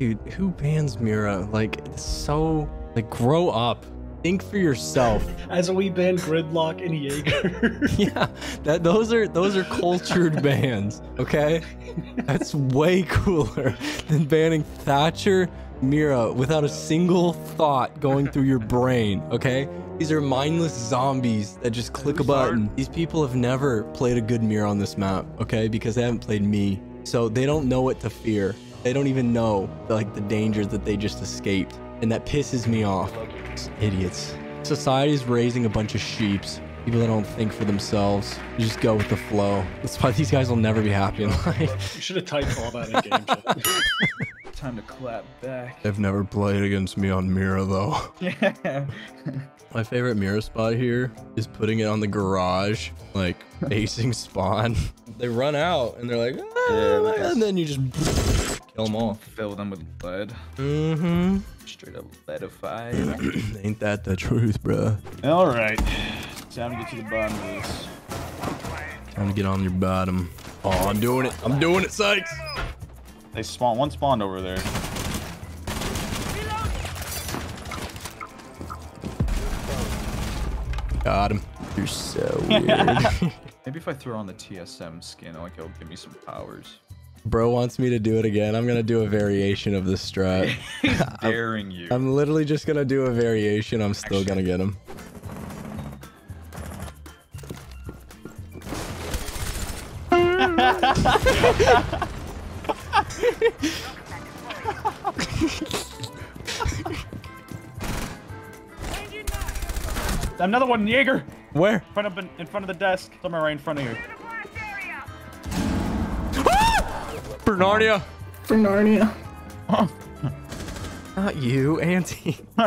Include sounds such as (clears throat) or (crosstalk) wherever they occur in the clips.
Dude, who bans Mira? Like, it's so like grow up. Think for yourself. (laughs) As we ban Gridlock and Jaeger. (laughs) yeah, that those are those are cultured (laughs) bans. Okay, that's way cooler than banning Thatcher Mira without a single thought going through your brain. Okay, these are mindless zombies that just click a button. These people have never played a good Mira on this map. Okay, because they haven't played me, so they don't know what to fear. They don't even know like the dangers that they just escaped, and that pisses me off. Idiots. Society's raising a bunch of sheeps. People that don't think for themselves. You just go with the flow. That's why these guys will never be happy in life. You should have typed all that in game. (laughs) Time to clap back. They've never played against me on Mira though. Yeah. (laughs) My favorite Mira spot here is putting it on the garage, like (laughs) facing spawn. They run out and they're like, "Ah," Yeah, and then you just kill them all. Fill them with lead. Mm-hmm. Straight up leadified. (clears throat) Ain't that the truth, bruh? All right. Time to get to the bottom of this. Time to get on your bottom. Oh, I'm doing it. I'm doing it, Sykes. They spawn. One spawned over there. Got him. You're so (laughs) weird. Maybe if I throw on the TSM skin, like it'll give me some powers. Bro wants me to do it again. I'm gonna do a variation of this strat. (laughs) He's (laughs) daring you. I'm literally just gonna do a variation. I'm still gonna get him. Another one, Jaeger. Where? In front of in front of the desk. Somewhere right in front of you. Bernardia. For Narnia. Not you, Auntie. (laughs)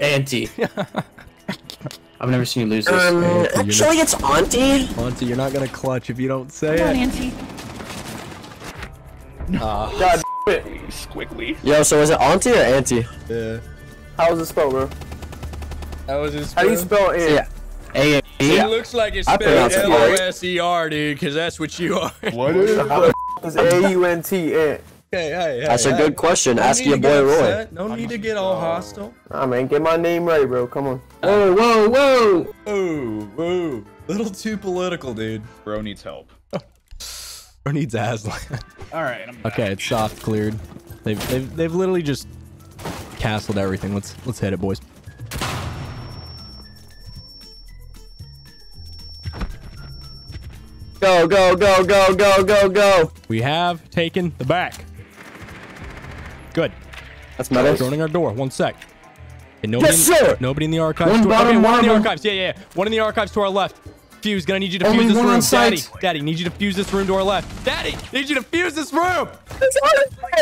Auntie. (laughs) I've never seen you lose this. Um, Auntie, you're actually, it's Auntie. Auntie, you're not gonna clutch if you don't say Come on, it. Auntie. God Squiggly. Yo, so is it Auntie or Auntie? Yeah. How's it spelled, bro? That was his. How do you spell it? Yeah. A It looks like it's spelled pronounce it L O right. S E R, dude, because that's what you are. What is? It's A U N T. Aunt. Hey, eh. hey, hey. That's a hey. good question. No Ask your boy Roy. No need to get all hostile. I mean, get my name right, bro. Come on. Whoa, whoa, whoa! Ooh, ooh. Little too political, dude. Bro needs help. (laughs) bro needs Aslan. All right. I'm okay, it's soft cleared. They've, they've, they've literally just castled everything. Let's let's hit it, boys. Go, go, go, go, go, go, go. We have taken the back. Good. That's metal. Joining our door. One sec. Okay, nobody, Yes, in, sir. nobody in the archives. One to- bottom okay, one in the archives. Yeah, yeah, yeah. One in the archives to our left. Fuse, gonna need you to Only fuse this room. on Daddy. Daddy, need you to fuse this room to our left. Daddy, need you to fuse this room. That's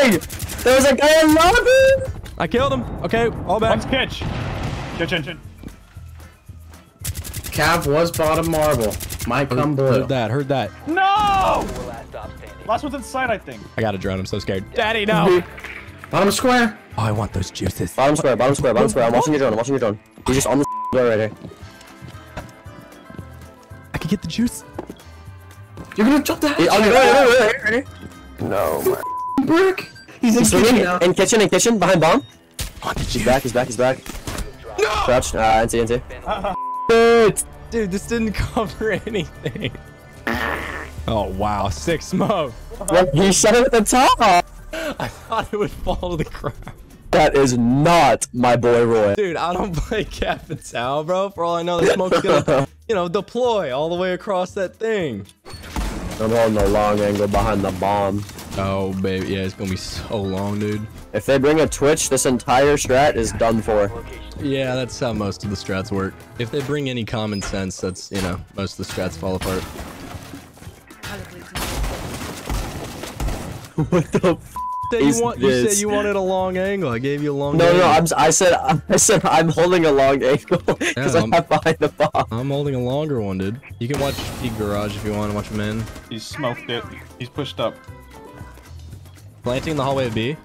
everything. There a guy in lobby. I killed him. Okay, all One's back. kitch. Chin, chin, chin. Cav was bottom marble. Might come blue. Heard that, heard that. No! Last one's inside, I think. I got a drone. I'm so scared. Daddy, no. (laughs) Bottom square. Oh, I want those juices. Bottom square, bottom square, bottom square. I'm watching your drone. I'm watching your drone. He's just on the (laughs) door right here. I can get the juice. You're gonna drop the He- oh, hatch. no, no, no, no, man. Brick. He's in He's kitchen now. in kitchen, in kitchen, behind bomb. Want He's back, he's back, he's back. No! Crouch. Uh, NC, NC. Dude, this didn't (laughs) cover anything. Oh, wow. Six smoke. Well, he shut it at the top. I thought it would fall to the ground. That is not my boy Roy. Dude, I don't (laughs) play Capitão, bro. For all I know, the smoke's gonna, (laughs) you know, deploy all the way across that thing. I'm holding a long angle behind the bomb. Oh, baby. Yeah, it's gonna be so long, dude. If they bring a Twitch, this entire strat is done for. Yeah, that's how most of the strats work. If they bring any common sense, that's, you know, most of the strats fall apart. (laughs) what the f? Said Is you, want, you said you wanted a long angle. I gave you a long No, angle. no, I'm, I said, (laughs) I said I'm holding a long angle because (laughs) Yeah, I I'm- behind the bomb. I'm holding a longer one, dude. You can watch Peak Garage if you want to watch him in. He's smoked it. He's pushed up. Planting in the hallway of B.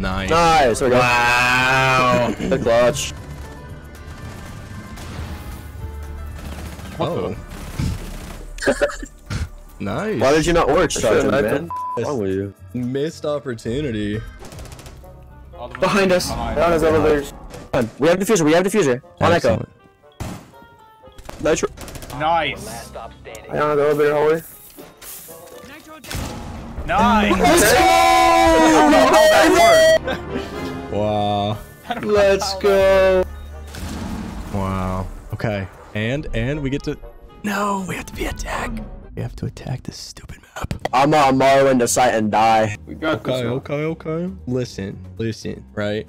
Nice. Nice, there we go. Wow. (laughs) the clutch. Oh. (laughs) Nice. Why did you not work, Sure, Sergeant, I man? What's wrong with you? Missed opportunity. Behind us. Down his elevators. Come we have diffuser, we have diffuser. On Echo. Excellent. Nitro. Nice. Down in the elevator hallway. (laughs) Wow. Let's go. Wow. Okay. And and we get to No, we have to be attacked. We have to attack this stupid map. I'm on Morrow into sight and die. We got this. Okay, now. okay, okay. Listen, listen, right?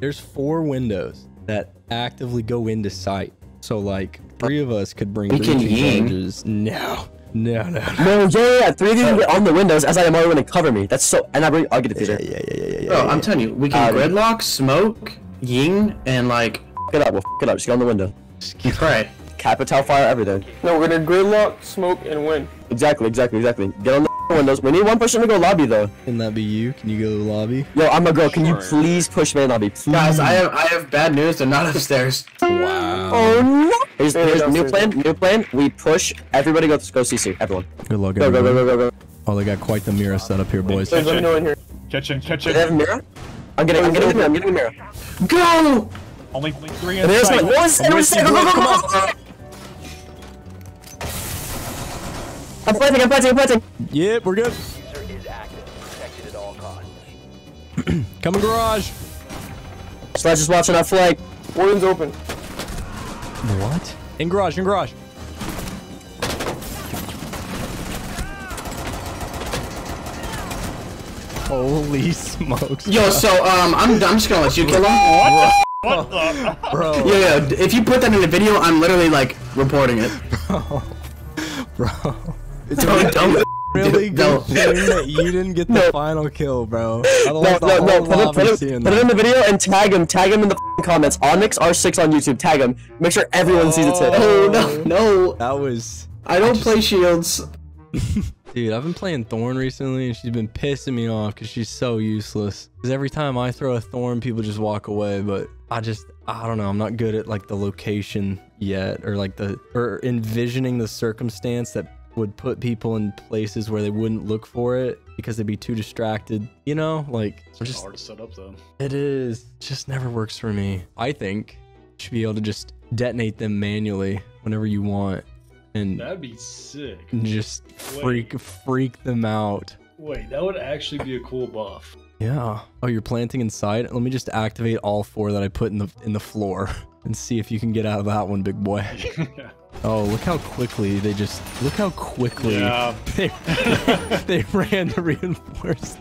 There's four windows that actively go into sight. So like three of us could bring We can breaching charges. No. No, no, no. No, yeah, yeah, yeah. Three of you can on the windows as I am already going to cover me. That's so. And I bring. I'll get Yeah, diffuser. yeah, yeah, yeah, yeah. Bro, yeah, I'm telling you, we can Um, gridlock, smoke, ying, and like Get up, we'll get up. Just get on the window. pray. Capitão fire, everything. No, we're gonna gridlock, smoke, and win. Exactly, exactly, exactly. Get on the (laughs) windows. We need one person to go lobby though. Can that be you? Can you go to the lobby? Yo, I'm a girl. Can you please push main lobby, please? Guys, I have I have bad news. They're not (laughs) upstairs. Wow. Oh no! Here's, Yeah, here's new plan. New plan. We push. Everybody go go CC. Everyone. Good luck, Go go everyone. go go go go. Oh, they got quite the mirror set up here, boys. Guys, let me know in here. Kitchen, Do they have a kitchen. mirror? I'm getting. I'm getting a mirror. I'm getting a mirror. Go! Only three in There's sight. like one second. One second. Go go go go. go. I'm planting. I'm planting. I'm planting. Yep, we're good. User is active. Protected at all costs. (clears throat) Coming garage. Sledge is watching our flank. Warden's open. What? In garage, in garage. Holy smokes. Yo, so um, I'm I'm just gonna let you kill him. What the? (laughs) Bro, Yeah, yeah. If you put that in a video, I'm literally like reporting it. (laughs) bro. Don't, don't, (laughs) Really good don't. thing that you (laughs) didn't get the No. final kill, bro. No, Otherwise, the no, no. whole Put it, put, it, put it in the video and tag him. Tag him in the f***ing comments. Onyx R6 on YouTube. Tag him. Make sure everyone sees it's hit. Oh no, no. That was... I don't play shields. (laughs) Dude, I've been playing Thorn recently, and she's been pissing me off because she's so useless. Because every time I throw a Thorn, people just walk away. But I just, I don't know. I'm not good at like the location yet, or like the, or envisioning the circumstance that would put people in places where they wouldn't look for it because they'd be too distracted. You know, like It's just, hard to set up though. it is just never works for me. I think you should be able to just detonate them manually whenever you want, and That'd be sick. just freak freak them out. Wait, that would actually be a cool buff. Yeah. Oh, you're planting inside. Let me just activate all four that I put in the in the floor (laughs) and see if you can get out of that one, big boy. (laughs) (laughs) Oh, look how quickly they just look how quickly yeah. (laughs) they, (laughs) they ran to reinforce.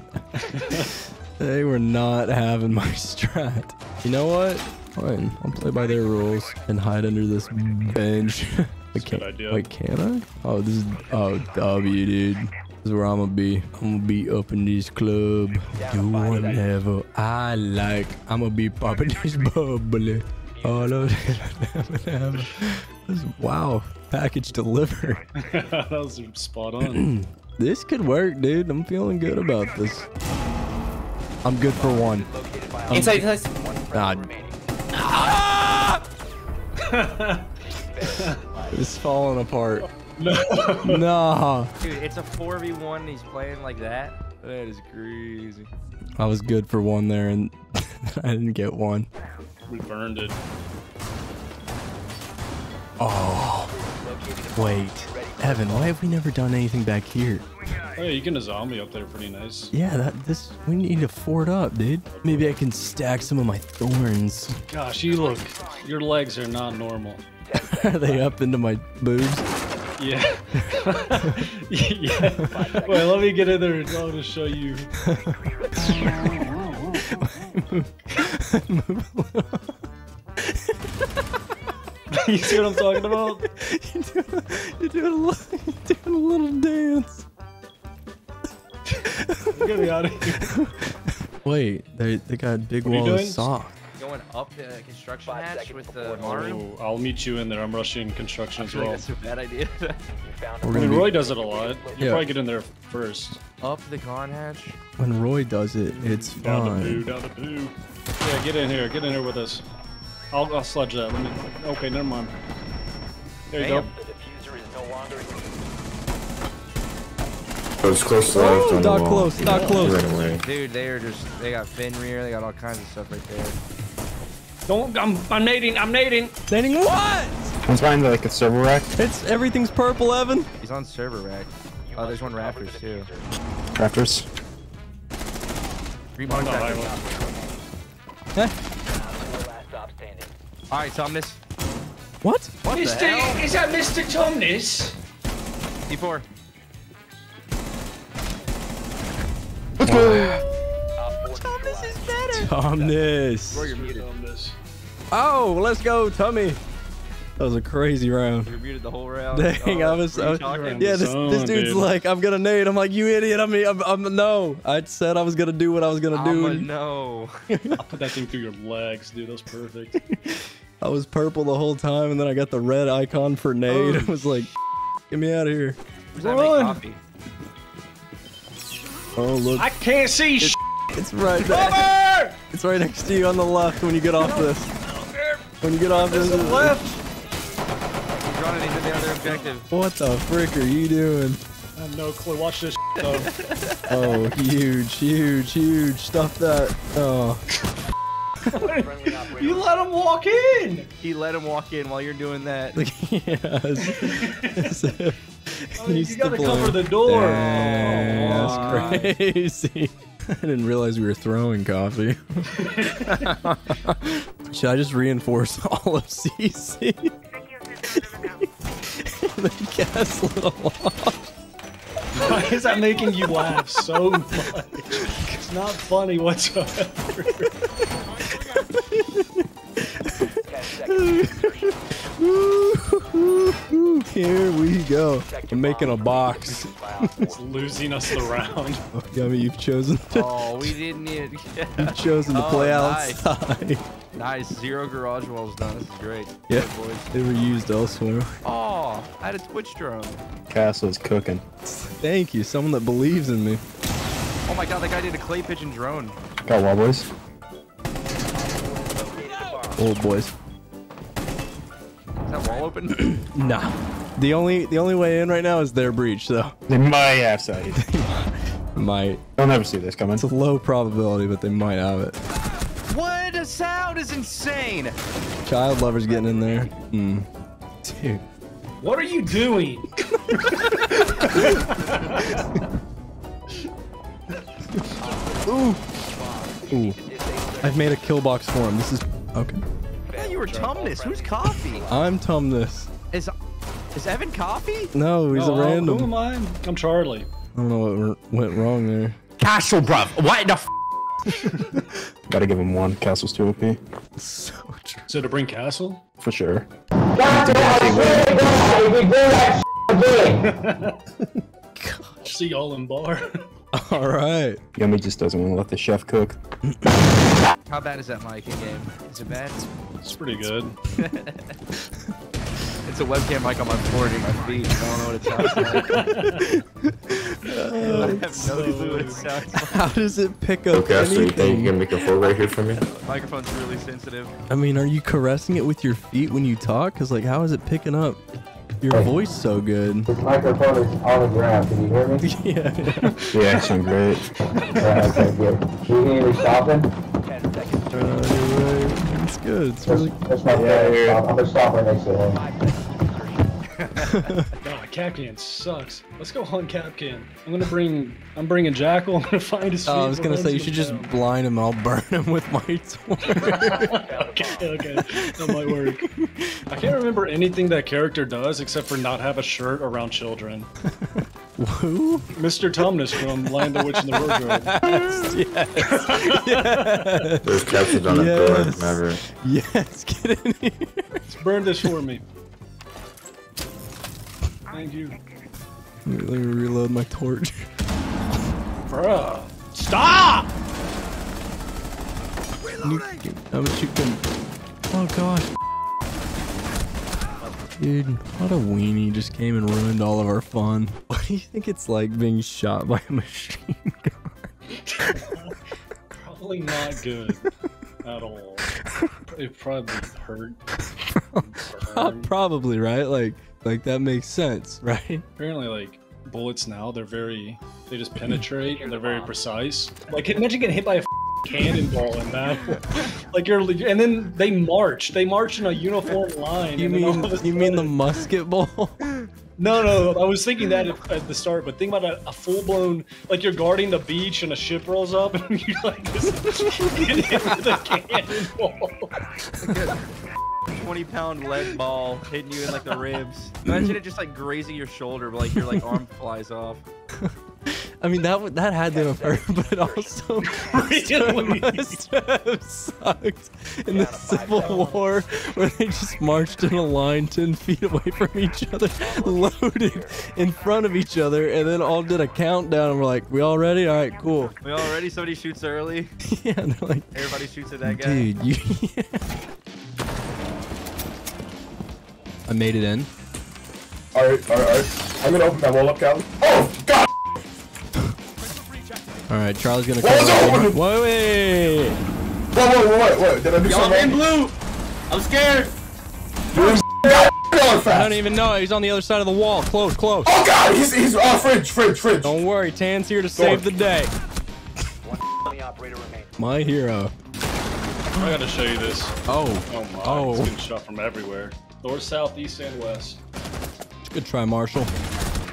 they were not having my strat. You know what? Fine. I'll play by their rules and hide under this bench. (laughs) I a good can't. idea. Wait, can I? Oh, this is oh W, dude. This is where I'm gonna be. I'm gonna be up in this club. Do whatever I like. I'm gonna be popping this bubble. All of that. (laughs) Wow. Package delivered. (laughs) that was spot on. (clears throat) This could work, dude. I'm feeling good about this. I'm good for one. I'm Inside, inside. Ah. (laughs) it's falling apart. no. Nah. Dude, it's a 4v1 he's playing like that. That is crazy. I was good for one there and I didn't get one. We burned it. Oh. Wait. Evan, why have we never done anything back here? Oh, yeah, you can a zombie up there pretty nice. Yeah, that this we need to fort up, dude. Maybe I can stack some of my thorns. Gosh, you look. Your legs are not normal. Are (laughs) they up into my boobs? Yeah. (laughs) yeah. Wait, let me get in there and I'll just show you. (laughs) (laughs) you see what I'm talking about? You're doing, you're doing, a, little, you're doing a little dance. Get me out of here. Wait, they they got big What wall of sock. Going up the construction hatch with the alarm. Oh, I'll meet you in there. I'm rushing construction I as feel like well. that's a bad idea. (laughs) (laughs) We're I gonna mean, be, Roy does it a lot. You Yeah. probably get in there first. up the con hatch. when Roy does it, it's Down the poo, fine. down the poo. Yeah, get in here. Get in here with us. I'll, I'll sludge that. Let me. Okay, never mind. There you Damn. go. was oh, close to left on the Dock wall. close, dock close. Dude, they are just, they got Fenrir, they got all kinds of stuff right there. Don't. I'm. I'm nading. I'm nading. Nading what? One's behind like a server rack. It's everything's purple, Evan. He's on server rack. Oh, there's one rafters too. Crafters. Three Oh, more no, I. Alright, Tumnus. What? What the hell? is that Mr. Tumnus? D4. Tumnus. Roy, you're muted. Oh, let's go, Tummy. That was a crazy round. You're muted the whole round. Dang, Oh, I was. were I was- yeah, this, this dude's dude. like, I'm gonna nade. I'm like, you idiot. I mean, I'm, I'm no. I said I was gonna do what I was gonna do. I'ma and. (laughs) I'll put that thing through your legs, dude. That's perfect. I was purple the whole time, and then I got the red icon for nade. (laughs) I was like, (laughs) get me out of here. Where's that make Run. Oh look, I can't see. sh- it's right there. It's right next to you on the left when you get off this. When you get off this. left. He's running into the other objective. What the frick are you doing? I have no clue. Watch this. though. (laughs) Oh, huge, huge, huge. Stuff that. Oh. (laughs) you let him walk in. He let him walk in while you're doing that. (laughs) yes. As mean, he's you gotta cover the door. Dang, Oh, that's crazy. (laughs) I didn't realize we were throwing coffee. (laughs) Should I just reinforce (laughs) all of CC? the then cast little off? Why is that making you laugh so much? It's not funny whatsoever. Here we go. I'm making a box. (laughs) It's losing us the round. (laughs) Oh, Yummy, you've chosen to, Oh, we didn't need. (laughs) you've chosen to Oh, play nice. outside. nice. Zero garage walls done. This is great. Yeah. Good, boys. They were used elsewhere. Oh, I had a Twitch drone. Castle's cooking. Thank you, someone that believes in me. Oh my god, that guy did a clay pigeon drone. Got wall boys. Old boys. Is that wall open? (clears throat) Nah. The only the only way in right now is their breach, though. They might have sight. (laughs) Might. They'll never see this coming. It's a low probability, but they might have it. what? The sound is insane. Child lover's getting in there. Hmm. Dude. What are you doing? (laughs) Ooh. I've made a kill box for him. This is okay. I were Tumnus. Who's Coffee? I'm Tumnus. Is is Evan Coffee? No, he's Oh, a random. Who am I? I'm Charlie. I don't know what went- went wrong there. Castle, bruv. What the f? (laughs) Gotta give him one. Castle's too OP. So true. So to bring Castle? For sure. (laughs) See y'all in bar. (laughs) (laughs) All right. Yummy just doesn't want to let the chef cook. How bad is that mic in game? Is it bad? It's pretty good. (laughs) It's a webcam mic on my board in my feet. I don't know what it sounds like. (laughs) I have no clue what it sounds like. How does it pick up Okay, so you think you can make a four right here for me? Microphone's really sensitive. I mean, are you caressing it with your feet when you talk? Cause like, how is it picking up your voice so good? This microphone is on the ground. Can you hear me? (laughs) yeah. (laughs) yeah. Yeah, sound great. Yeah, okay, good. Can you hear me stopping? Uh, you're right. It's good. It's That's, really. that's my Yeah, friend. yeah. I'm gonna stop right next to him. (laughs) God, Kapkan sucks. Let's go hunt Kapkan. I'm gonna bring. I'm bringing Jackal. (laughs) I'm gonna find his. Oh, I was gonna say you should just blind him. I'll burn him with my (laughs) torch. okay, okay, that might work. I can't remember anything that character does except for not have a shirt around children. Who? Mr. Tumnus from Land of Witch and the Wardrobe. (laughs) yes. yes. There's captions on the door. Yes. Never. Yes. Get in here. Burn this for me. Thank you. Let me, let me reload my torch. (laughs) Bruh. Stop! Reloading. How much you can? Oh gosh. Dude, what a weenie just came and ruined all of our fun. (laughs) What do you think it's like being shot by a machine (laughs) gun? Probably not good at all. It probably hurt. (laughs) Burn. Um, probably right. Like, like that makes sense, (laughs) right? Apparently, like bullets now. They're very, they just hmm. penetrate and they're very precise. Like imagine getting hit by a cannonball in that. (laughs) like you're, and then they march. They march in a uniform line. You and then all mean of you mean the musket ball? No, no, I was thinking that at, at the start, but think about a, a full blown, like you're guarding the beach and a ship rolls up and you're like just get hit with a cannonball. 20 pound lead ball hitting you in like the ribs. (laughs) Imagine it just like grazing your shoulder, but like your like arm flies off. (laughs) I mean that that had to have hurt, but it also (laughs) Really? must have sucked in the Civil War where they just marched in a line ten feet away from each other, loaded in front of each other, and then all did a countdown. And we're like, "We all ready? All right, cool." We already somebody shoots early. Yeah, they're like, Everybody shoots at that guy. "Dude, you." I made it in. Alright, alright, alright. I'm gonna open that wall up, Calvin. Oh, God! All right, Charlie's gonna Wall's come. open! Wait, wait. Whoa, whoa, whoa, wait, wait. Did I do Y'all something in blue. I'm scared. Going I fast. don't even know. He's on the other side of the wall. Close, close. Oh, God! He's, he's, uh, fridge, fridge, fridge. Don't worry, Tan's here to save the day. My hero. (laughs) I gotta show you this. Oh, Oh my, Oh. it's getting shot from everywhere. North, south, east, and west. good try, Marshall.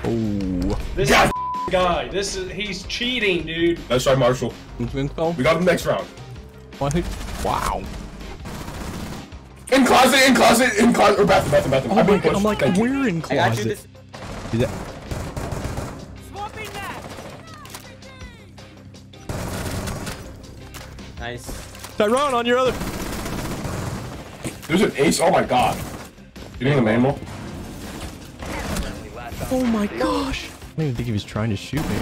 Oh, This God. (laughs) guy, this is, he's cheating, dude. Let's try Marshall. info. We got him next round. What? Wow. In closet, in closet, in closet, or bathroom, bathroom, bathroom. Oh I'm being pushed. I'm like, Thank we're in I got you. closet. This. Is that- Nice. Tyrone on your other. There's an ace. Oh my god. You know the manual? Oh my gosh. I didn't even think he was trying to shoot me.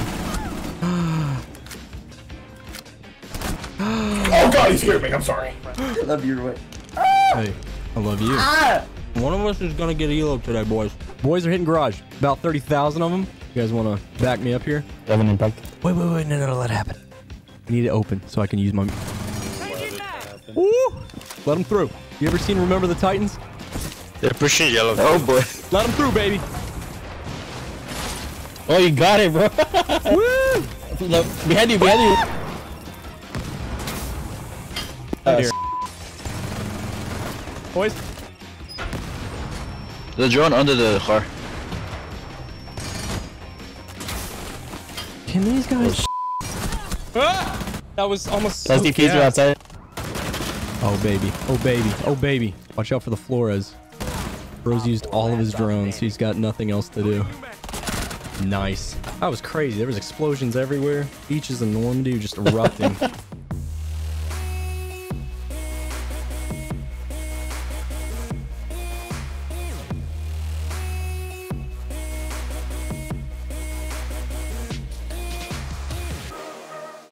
Oh god, he scared me. I'm sorry. I love you, way. Hey, I love you. Ah! One of us is gonna get elo today, boys. Boys are hitting garage. About 30,000 of them. You guys wanna back me up here? You have an impact? Wait, wait, wait. No, no, no. Let it happen. I need it open so I can use my. Woo! Let them through. You ever seen Remember the Titans? They're pushing yellow. Oh boy. Let them through, baby. Oh, you got it, bro. (laughs) Woo! Look, behind you, behind you. Oh, dear. Boys, The drone under the car. can these guys? Ah! That was almost. That's so the keys are outside. Oh baby, oh baby, oh baby. Watch out for the Flores. Bro's used all of his drones. He's got nothing else to do. Nice. That was crazy. There was explosions everywhere. Beaches in Normandy just erupting. (laughs)